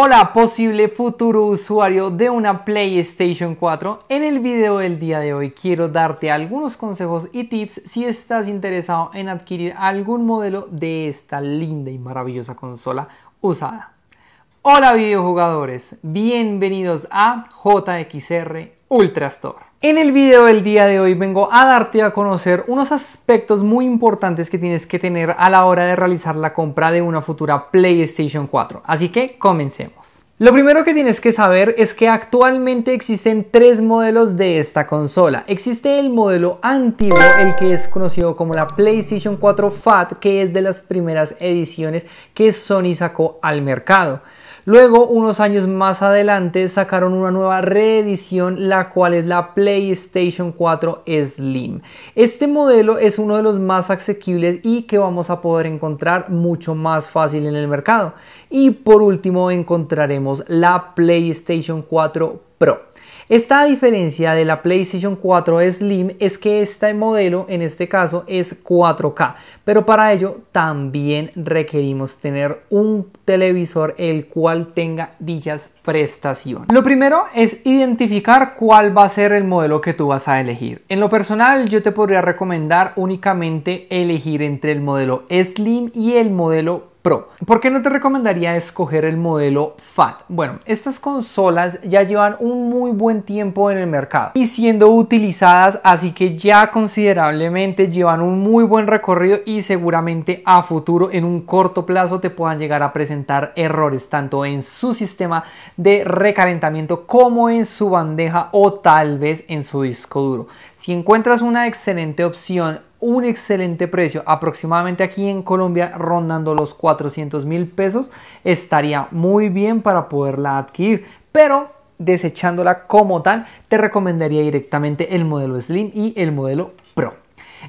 Hola posible futuro usuario de una PlayStation 4. En el video del día de hoy quiero darte algunos consejos y tips si estás interesado en adquirir algún modelo de esta linda y maravillosa consola usada. Hola videojugadores, bienvenidos a JXR Ultra Store. En el video del día de hoy vengo a darte a conocer unos aspectos muy importantes que tienes que tener a la hora de realizar la compra de una futura PlayStation 4. Así que comencemos. Lo primero que tienes que saber es que actualmente existen tres modelos de esta consola. Existe el modelo antiguo, el que es conocido como la PlayStation 4 FAT, que es de las primeras ediciones que Sony sacó al mercado. Luego, unos años más adelante, sacaron una nueva reedición, la cual es la PlayStation 4 Slim. Este modelo es uno de los más asequibles y que vamos a poder encontrar mucho más fácil en el mercado. Y por último, encontraremos la PlayStation 4 Pro. Esta diferencia de la PlayStation 4 Slim es que este modelo en este caso es 4K, pero para ello también requerimos tener un televisor el cual tenga dichas prestaciones. Lo primero es identificar cuál va a ser el modelo que tú vas a elegir. En lo personal yo te podría recomendar únicamente elegir entre el modelo Slim y el modelo Pro. ¿Por qué no te recomendaría escoger el modelo FAT? Bueno, estas consolas ya llevan un muy buen tiempo en el mercado y siendo utilizadas, así que ya considerablemente llevan un muy buen recorrido y seguramente a futuro en un corto plazo te puedan llegar a presentar errores tanto en su sistema de recalentamiento como en su bandeja o tal vez en su disco duro. Si encuentras una excelente opción un excelente precio, aproximadamente aquí en Colombia rondando los 400 mil pesos, estaría muy bien para poderla adquirir, pero desechándola como tal, te recomendaría directamente el modelo Slim y el modelo Pro.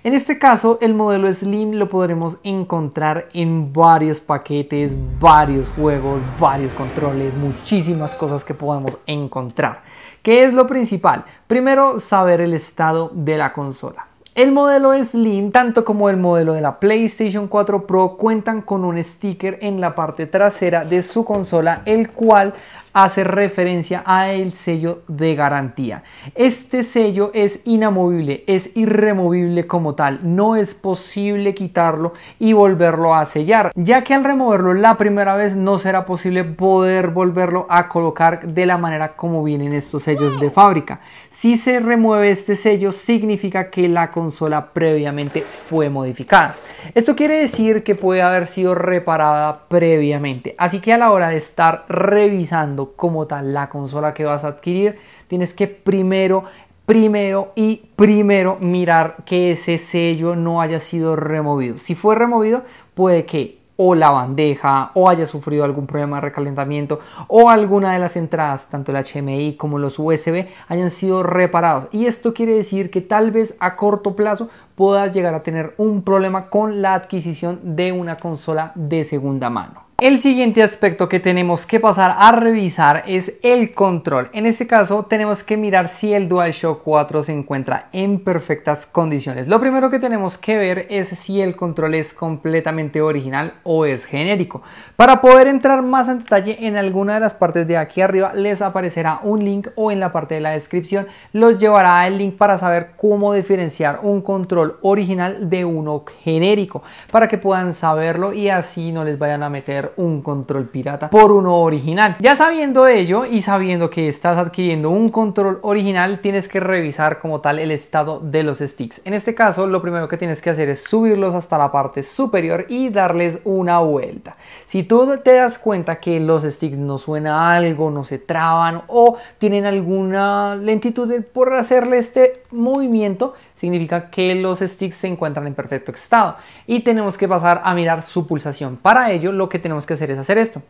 En este caso, el modelo Slim lo podremos encontrar en varios paquetes, varios juegos, varios controles, muchísimas cosas que podemos encontrar. ¿Qué es lo principal? Primero, saber el estado de la consola. El modelo Slim, tanto como el modelo de la PlayStation 4 Pro, cuentan con un sticker en la parte trasera de su consola, el cual hace referencia a el sello de garantía. Este sello es inamovible, es irremovible como tal, no es posible quitarlo y volverlo a sellar, ya que al removerlo la primera vez no será posible poder volverlo a colocar de la manera como vienen estos sellos de fábrica. Si se remueve este sello significa que la consola previamente fue modificada. Esto quiere decir que puede haber sido reparada previamente, así que a la hora de estar revisando como tal la consola que vas a adquirir, tienes que primero primero y primero mirar que ese sello no haya sido removido. Si fue removido, puede que o la bandeja o haya sufrido algún problema de recalentamiento o alguna de las entradas, tanto el HMI como los USB, hayan sido reparados. Y esto quiere decir que tal vez a corto plazo puedas llegar a tener un problema con la adquisición de una consola de segunda mano. El siguiente aspecto que tenemos que pasar a revisar es el control. En este caso tenemos que mirar si el DualShock 4 se encuentra en perfectas condiciones. Lo primero que tenemos que ver es si el control es completamente original o es genérico. Para poder entrar más en detalle en alguna de las partes de aquí arriba les aparecerá un link o en la parte de la descripción los llevará el link para saber cómo diferenciar un control original de uno genérico para que puedan saberlo y así no les vayan a meter un control pirata por uno original. Ya sabiendo ello y sabiendo que estás adquiriendo un control original, tienes que revisar como tal el estado de los sticks. En este caso, lo primero que tienes que hacer es subirlos hasta la parte superior y darles una vuelta. Si tú te das cuenta que los sticks no suena algo, no se traban o tienen alguna lentitud por hacerle este movimiento, significa que los sticks se encuentran en perfecto estado y tenemos que pasar a mirar su pulsación. Para ello lo que tenemos que hacer es hacer esto.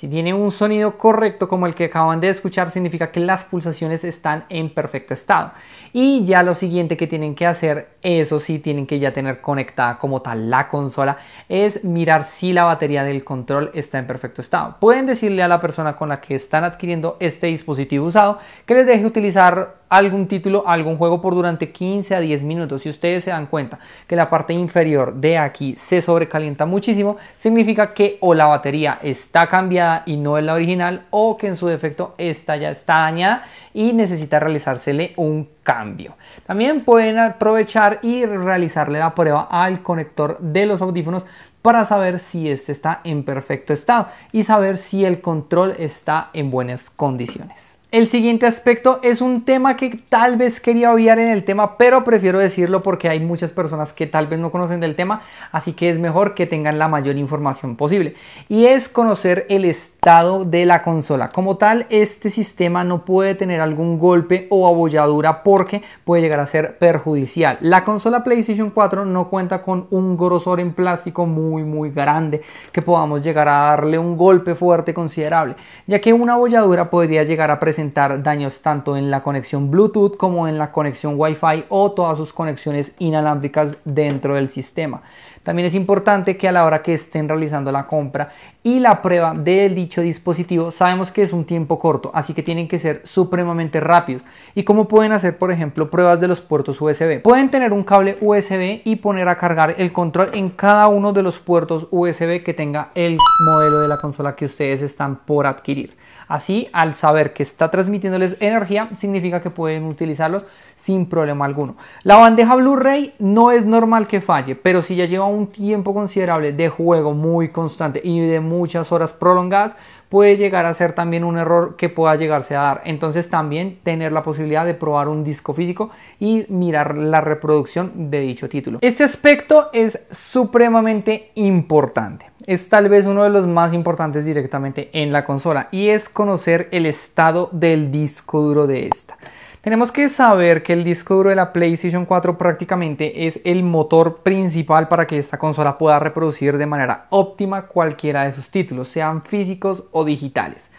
Si tiene un sonido correcto como el que acaban de escuchar, significa que las pulsaciones están en perfecto estado. Y ya lo siguiente que tienen que hacer, eso sí, tienen que ya tener conectada como tal la consola, es mirar si la batería del control está en perfecto estado. Pueden decirle a la persona con la que están adquiriendo este dispositivo usado que les deje utilizar algún título, algún juego por durante 15 a 10 minutos. Si ustedes se dan cuenta que la parte inferior de aquí se sobrecalienta muchísimo, significa que o la batería está cambiada y no es la original o que en su defecto esta ya está dañada y necesita realizársele un cambio. También pueden aprovechar y realizarle la prueba al conector de los audífonos para saber si este está en perfecto estado y saber si el control está en buenas condiciones. El siguiente aspecto es un tema que tal vez quería obviar en el tema, pero prefiero decirlo porque hay muchas personas que tal vez no conocen del tema, así que es mejor que tengan la mayor información posible. Y es conocer el estado de la consola. Como tal, este sistema no puede tener algún golpe o abolladura porque puede llegar a ser perjudicial. La consola PlayStation 4 no cuenta con un grosor en plástico muy muy grande que podamos llegar a darle un golpe fuerte considerable, ya que una abolladura podría llegar a presentar daños tanto en la conexión Bluetooth como en la conexión Wi-Fi o todas sus conexiones inalámbricas dentro del sistema. También es importante que a la hora que estén realizando la compra y la prueba del dicho dispositivo, sabemos que es un tiempo corto, así que tienen que ser supremamente rápidos. ¿Y cómo pueden hacer, por ejemplo, pruebas de los puertos USB? Pueden tener un cable USB y poner a cargar el control en cada uno de los puertos USB que tenga el modelo de la consola que ustedes están por adquirir. Así, al saber que está transmitiéndoles energía, significa que pueden utilizarlos sin problema alguno. La bandeja Blu-ray no es normal que falle, pero si ya lleva un tiempo considerable de juego muy constante y de muchas horas prolongadas, puede llegar a ser también un error que pueda llegarse a dar. Entonces también tener la posibilidad de probar un disco físico y mirar la reproducción de dicho título. Este aspecto es supremamente importante es tal vez uno de los más importantes directamente en la consola y es conocer el estado del disco duro de esta. Tenemos que saber que el disco duro de la PlayStation 4 prácticamente es el motor principal para que esta consola pueda reproducir de manera óptima cualquiera de sus títulos, sean físicos o digitales.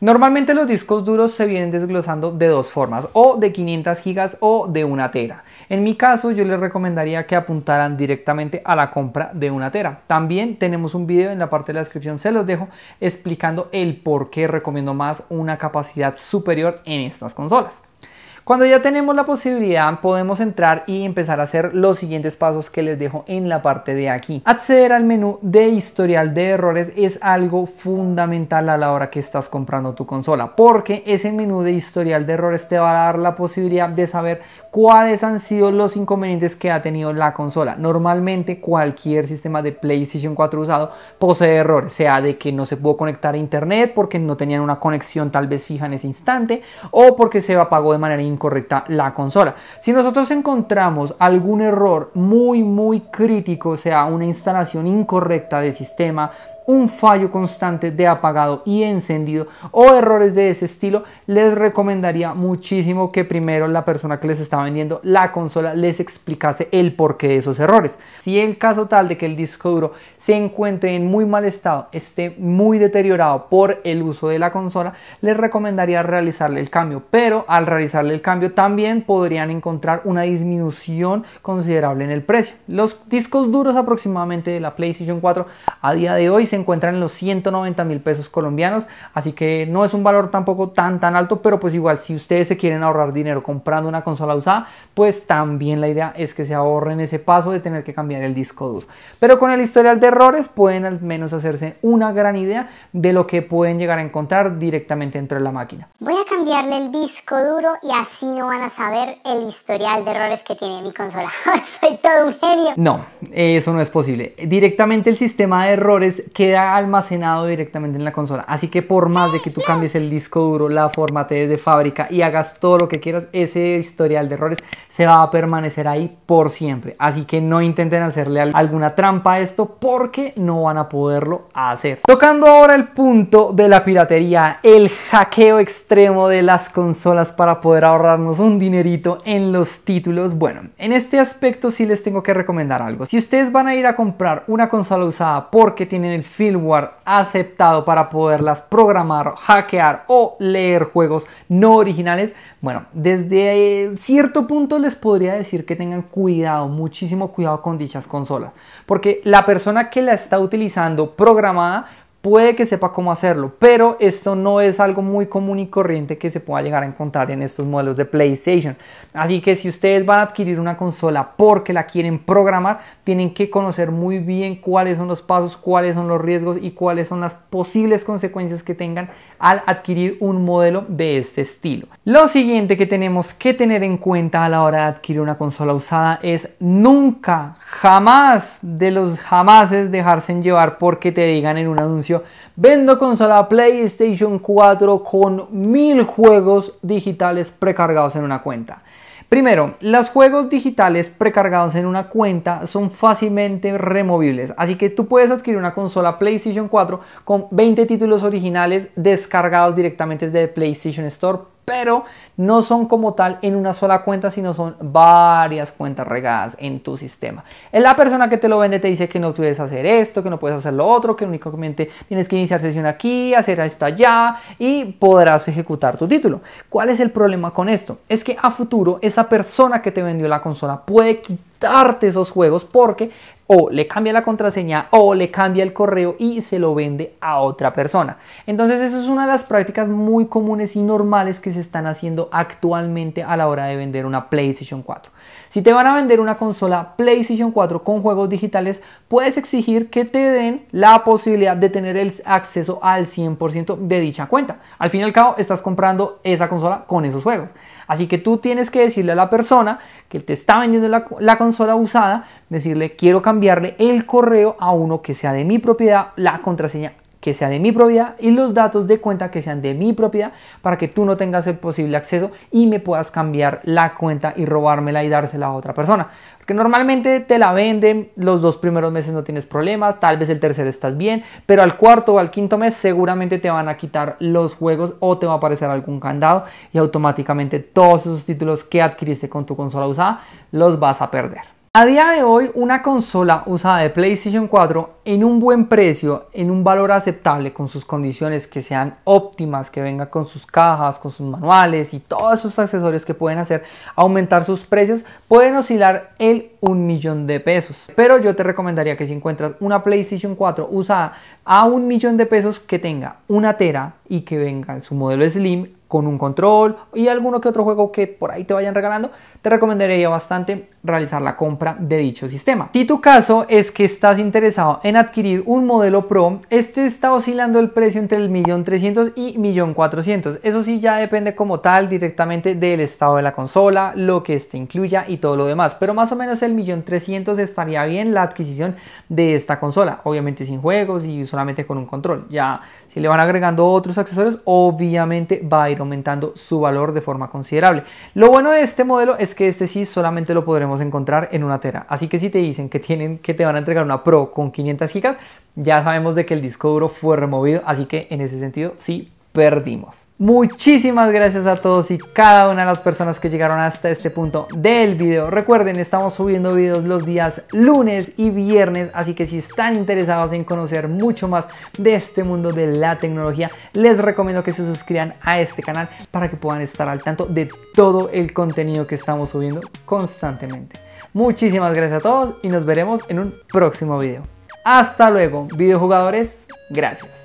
Normalmente los discos duros se vienen desglosando de dos formas, o de 500 GB o de una tera. En mi caso yo les recomendaría que apuntaran directamente a la compra de una tera. También tenemos un video en la parte de la descripción, se los dejo explicando el por qué recomiendo más una capacidad superior en estas consolas. Cuando ya tenemos la posibilidad podemos entrar y empezar a hacer los siguientes pasos que les dejo en la parte de aquí. Acceder al menú de historial de errores es algo fundamental a la hora que estás comprando tu consola porque ese menú de historial de errores te va a dar la posibilidad de saber cuáles han sido los inconvenientes que ha tenido la consola. Normalmente cualquier sistema de PlayStation 4 usado posee errores, sea de que no se pudo conectar a internet porque no tenían una conexión tal vez fija en ese instante o porque se apagó de manera incorrecta la consola. Si nosotros encontramos algún error muy muy crítico, sea una instalación incorrecta de sistema, un fallo constante de apagado y encendido o errores de ese estilo, les recomendaría muchísimo que primero la persona que les está vendiendo la consola les explicase el porqué de esos errores. Si en caso tal de que el disco duro se encuentre en muy mal estado, esté muy deteriorado por el uso de la consola, les recomendaría realizarle el cambio, pero al realizarle el cambio también podrían encontrar una disminución considerable en el precio. Los discos duros aproximadamente de la PlayStation 4 a día de hoy se encuentran en los 190 mil pesos colombianos, así que no es un valor tampoco tan tan alto, pero pues igual si ustedes se quieren ahorrar dinero comprando una consola usada, pues también la idea es que se ahorren ese paso de tener que cambiar el disco duro. Pero con el historial de errores pueden al menos hacerse una gran idea de lo que pueden llegar a encontrar directamente dentro de la máquina. Voy a cambiarle el disco duro y así no van a saber el historial de errores que tiene mi consola. Soy todo un genio. No, eso no es posible. Directamente el sistema de errores que queda almacenado directamente en la consola. Así que por más de que tú cambies el disco duro, la formatees de fábrica y hagas todo lo que quieras, ese historial de errores se va a permanecer ahí por siempre. Así que no intenten hacerle alguna trampa a esto porque no van a poderlo hacer. Tocando ahora el punto de la piratería, el hackeo extremo de las consolas para poder ahorrarnos un dinerito en los títulos. Bueno, en este aspecto sí les tengo que recomendar algo. Si ustedes van a ir a comprar una consola usada porque tienen el firmware aceptado para poderlas programar, hackear o leer juegos no originales, bueno, desde eh, cierto punto les podría decir que tengan cuidado, muchísimo cuidado con dichas consolas, porque la persona que la está utilizando programada puede que sepa cómo hacerlo, pero esto no es algo muy común y corriente que se pueda llegar a encontrar en estos modelos de PlayStation. Así que si ustedes van a adquirir una consola porque la quieren programar, tienen que conocer muy bien cuáles son los pasos, cuáles son los riesgos y cuáles son las posibles consecuencias que tengan al adquirir un modelo de este estilo. Lo siguiente que tenemos que tener en cuenta a la hora de adquirir una consola usada es nunca, jamás de los jamases dejarse llevar porque te digan en un anuncio vendo consola PlayStation 4 con mil juegos digitales precargados en una cuenta. Primero, los juegos digitales precargados en una cuenta son fácilmente removibles, así que tú puedes adquirir una consola PlayStation 4 con 20 títulos originales descargados directamente desde PlayStation Store pero no son como tal en una sola cuenta, sino son varias cuentas regadas en tu sistema. La persona que te lo vende te dice que no puedes hacer esto, que no puedes hacer lo otro, que únicamente tienes que iniciar sesión aquí, hacer esto allá y podrás ejecutar tu título. ¿Cuál es el problema con esto? Es que a futuro esa persona que te vendió la consola puede quitarte esos juegos porque o le cambia la contraseña o le cambia el correo y se lo vende a otra persona. Entonces eso es una de las prácticas muy comunes y normales que se están haciendo actualmente a la hora de vender una PlayStation 4. Si te van a vender una consola PlayStation 4 con juegos digitales, puedes exigir que te den la posibilidad de tener el acceso al 100% de dicha cuenta. Al fin y al cabo, estás comprando esa consola con esos juegos. Así que tú tienes que decirle a la persona que te está vendiendo la, consola usada, decirle quiero cambiarle el correo a uno que sea de mi propiedad, la contraseña que sea de mi propiedad y los datos de cuenta que sean de mi propiedad para que tú no tengas el posible acceso y me puedas cambiar la cuenta y robármela y dársela a otra persona. Porque normalmente te la venden, los dos primeros meses no tienes problemas, tal vez el tercero estás bien, pero al cuarto o al quinto mes seguramente te van a quitar los juegos o te va a aparecer algún candado y automáticamente todos esos títulos que adquiriste con tu consola usada los vas a perder. A día de hoy, una consola usada de PlayStation 4 en un buen precio, en un valor aceptable, con sus condiciones que sean óptimas, que venga con sus cajas, con sus manuales y todos esos accesorios que pueden hacer aumentar sus precios, pueden oscilar el un millón de pesos. Pero yo te recomendaría que si encuentras una PlayStation 4 usada a un millón de pesos, que tenga una tera y que venga en su modelo Slim con un control y alguno que otro juego que por ahí te vayan regalando, te recomendaría bastante realizar la compra de dicho sistema. Si tu caso es que estás interesado en adquirir un modelo Pro, este está oscilando el precio entre el millón trescientos y millón cuatrocientos. Eso sí ya depende como tal directamente del estado de la consola, lo que este incluya y todo lo demás. Pero más o menos el millón trescientos estaría bien la adquisición de esta consola. Obviamente sin juegos y solamente con un control. Ya si le van agregando otros accesorios, obviamente va a ir aumentando su valor de forma considerable. Lo bueno de este modelo es que este sí solamente lo podremos encontrar en una tera. Así que si te dicen que, tienen, que te van a entregar una Pro con 500 GB, ya sabemos de que el disco duro fue removido, así que en ese sentido sí perdimos. Muchísimas gracias a todos y cada una de las personas que llegaron hasta este punto del video. Recuerden, estamos subiendo videos los días lunes y viernes, así que si están interesados en conocer mucho más de este mundo de la tecnología, les recomiendo que se suscriban a este canal para que puedan estar al tanto de todo el contenido que estamos subiendo constantemente. Muchísimas gracias a todos y nos veremos en un próximo video. Hasta luego, videojugadores. Gracias.